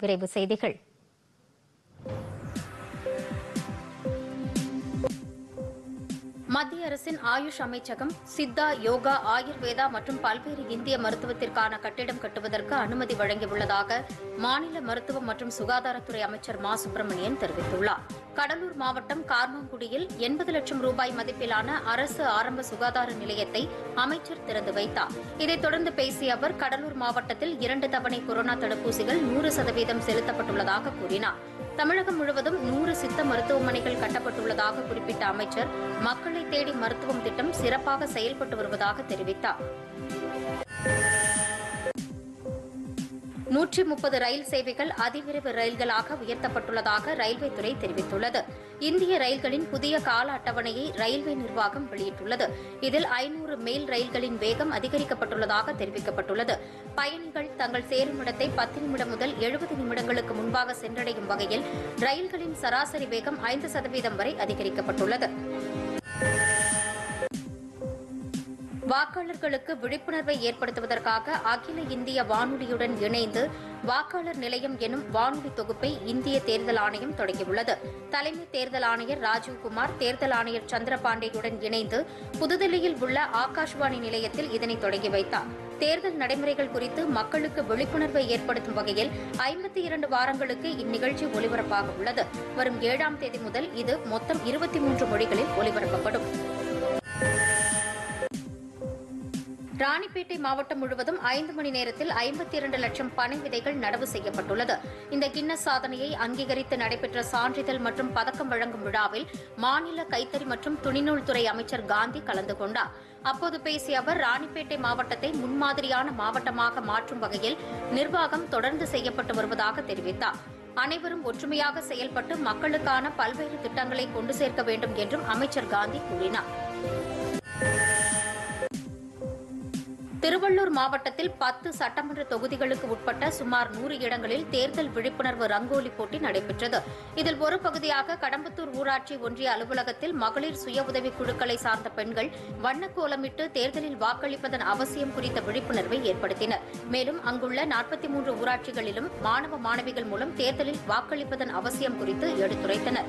விரைவு செய்திகள். மத்திய அரசின் ஆயுஷ் அமைச்சகம் சித்தா யோகா ஆயுர்வேதா மற்றும் பல்வேறு இந்திய மருத்துவத்திற்கான கட்டிடம் கட்டுவதற்கு அனுமதி வழங்கியுள்ளதாக மாநில மருத்துவம் மற்றும் சுகாதாரத்துறை அமைச்சர் மா. சுப்பிரமணியன் தெரிவித்துள்ளார். கடலூர் மாவட்டம் கார்மங்குடியில் எண்பது லட்சம் ரூபாய் மதிப்பிலான அரசு ஆரம்ப சுகாதார நிலையத்தை அமைச்சர் திறந்து வைத்தார். இதைத் தொடர்ந்து பேசிய அவர் கடலூர் மாவட்டத்தில் இரண்டு தவணை கொரோனா தடுப்பூசிகள் நூறு சதவீதம் செலுத்தப்பட்டுள்ளதாக கூறினார். தமிழகம் முழுவதும் நூறு சித்த மருத்துவமனைகள் கட்டப்பட்டுள்ளதாக குறிப்பிட்ட அமைச்சர் மக்களை தேடி மருத்துவம் திட்டம் சிறப்பாக செயல்பட்டு வருவதாக தெரிவித்தார். நூற்றி முப்பது ரயில் சேவைகள் அதிவிரைவு ரயில்களாக உயர்த்தப்பட்டுள்ளதாக ரயில்வே துறை தெரிவித்துள்ளது. இந்திய ரயில்களின் புதிய கால அட்டவணையை ரயில்வே நிர்வாகம் வெளியிட்டுள்ளது. இதில் ஐநூறு மேல் ரயில்களின் வேகம் அதிகரிக்கப்பட்டுள்ளதாக தெரிவிக்கப்பட்டுள்ளது. பயணிகள் தங்கள் சேரும் இடத்தை பத்து நிமிடம் முதல் எழுபது நிமிடங்களுக்கு முன்பாக சென்றடையும் வகையில் ரயில்களின் சராசரி வேகம் ஐந்து சதவீதம் வரை அதிகரிக்கப்பட்டுள்ளது. வாக்காளர்களுக்கு விழிப்புணர்வை ஏற்படுத்துவதற்காக அகில இந்திய வானொலியுடன் இணைந்து வாக்காளர் நிலையம் எனும் வானொலி தொகுப்பை இந்திய தேர்தல் ஆணையம் தொடங்கியுள்ளது. தலைமை தேர்தல் ஆணையர் ராஜீவ்குமார் தேர்தல் ஆணையர் சந்திரபாண்டேயுடன் இணைந்து புதுதில்லியில் உள்ள ஆகாஷ்வாணி நிலையத்தில் இதனை தொடங்கி வைத்தார். தேர்தல் நடைமுறைகள் குறித்து மக்களுக்கு விழிப்புணர்வை ஏற்படுத்தும் வகையில் ஐம்பத்தி இரண்டு வாரங்களுக்கு இந்நிகழ்ச்சி ஒலிபரப்பாக உள்ளது. வரும் ஏழாம் தேதி முதல் இது மொத்தம் இருபத்தி மூன்று மொழிகளில் ஒலிபரப்பப்படும். ராணிப்பேட்டை மாவட்டம் முழுவதும் ஐந்து மணி நேரத்தில் ஐம்பத்தி இரண்டு லட்சம் பனை விதைகள் நடவு செய்யப்பட்டுள்ளது. இந்த கின்னஸ் சாதனையை அங்கீகரித்து நடைபெற்ற சான்றிதழ் மற்றும் பதக்கம் வழங்கும் விழாவில் மாநில கைத்தறி மற்றும் துணிநூல் துறை அமைச்சர் காந்தி கலந்து கொண்டார். அப்போது பேசிய அவர் ராணிப்பேட்டை மாவட்டத்தை முன்மாதிரியான மாவட்டமாக மாற்றும் வகையில் நிர்வாகம் தொடர்ந்து செய்யப்பட்டு வருவதாக தெரிவித்தார். அனைவரும் ஒற்றுமையாக செயல்பட்டு மக்களுக்கான பல்வேறு திட்டங்களை கொண்டு சேர்க்க வேண்டும் என்றும் அமைச்சர் காந்தி கூறினார். திருவள்ளூர் மாவட்டத்தில் பத்து சட்டமன்ற தொகுதிகளுக்கு உட்பட்ட சுமார் நூறு இடங்களில் தேர்தல் விழிப்புணர்வு ரங்கோலி போட்டி நடைபெற்றது. இதில் ஒரு பகுதியாக கடம்பத்தூர் ஊராட்சி ஒன்றிய அலுவலகத்தில் மகளிர் சுய உதவிக் குழுக்களை சார்ந்த பெண்கள் வண்ணக்கோலமிட்டு தேர்தலில் வாக்களிப்பதன் அவசியம் குறித்த விழிப்புணர்வை ஏற்படுத்தினர். மேலும் அங்குள்ள நாற்பத்தி மூன்று ஊராட்சிகளிலும் மாணவ மாணவிகள் மூலம் தேர்தலில் வாக்களிப்பதன் அவசியம் குறித்து எடுத்துரைத்தனா்